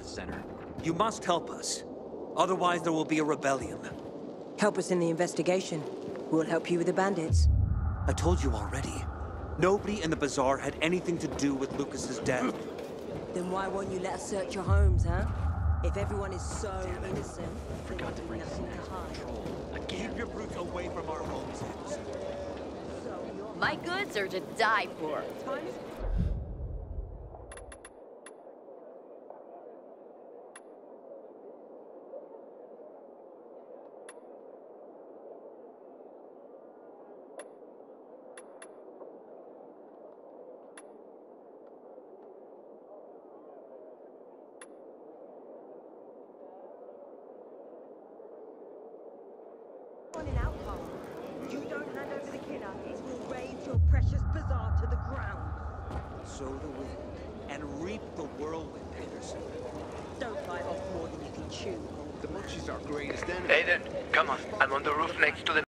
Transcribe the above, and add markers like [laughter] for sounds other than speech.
center. You must help us. Otherwise, there will be a rebellion. Help us in the investigation. We'll help you with the bandits. I told you already. Nobody in the bazaar had anything to do with Lucas's death. [clears throat] Then why won't you let us search your homes, huh? If everyone is so innocent, Forgot to then bring nothing snacks to for hide. patrol. Again. Keep your brutes away from our homes. My goods are to die for. On an outcast. You don't hand over the killer, it will raze your precious bazaar to the ground. Sow the wind and reap the whirlwind, Peterson. Don't bite off more than you can chew. The munchies are greatest enemy. Aiden, come on. I'm on the roof next to the